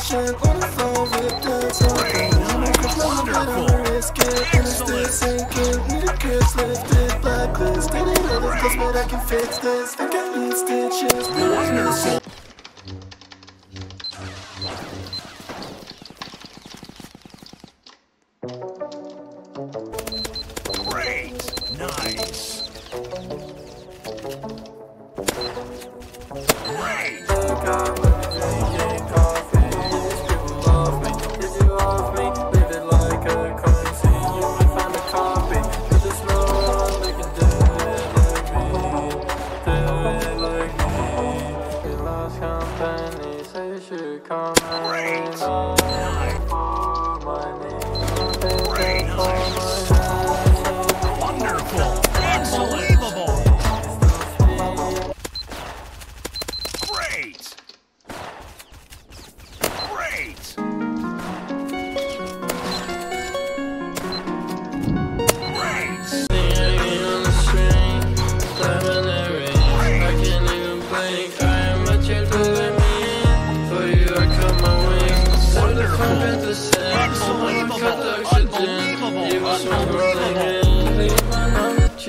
connection on the phone with the. I'm fix this. I need stitches. Great. Nice. Wonderful. Unbelievable.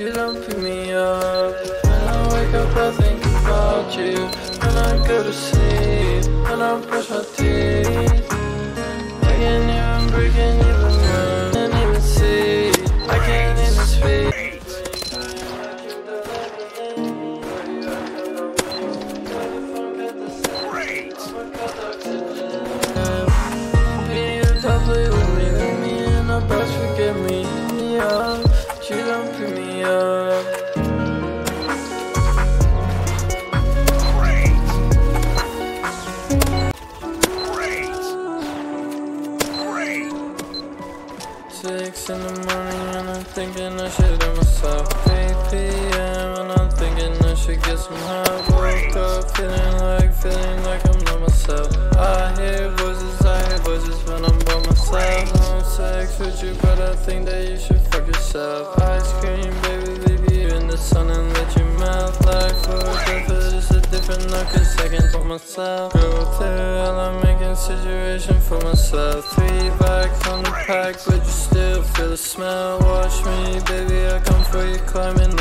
You don't pick me up. When I wake up, I think about you. When I go to sleep, when I brush my teeth. I can't even breathe, can't Six in the morning and I'm thinking I should do myself. 8 p.m. and I'm thinking I should get some help. Woke up feeling like, feeling like I'm not myself. I hear voices, I hear voices when I'm by myself. No sex with you, but I think that you should fuck yourself. Ice cream, baby, leave you in the sun and let you melt. Like for death, but it's a different knock a second for myself. Go through hell, I'm making situation for myself. Three bags on the pack, but you still feel the smell. Watch me, baby, I come for you, climbing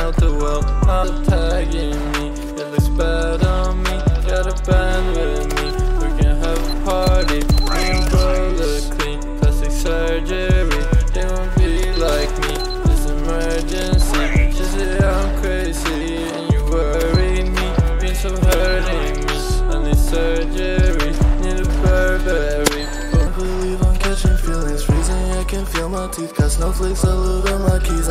my teeth, got snowflakes all over my keys.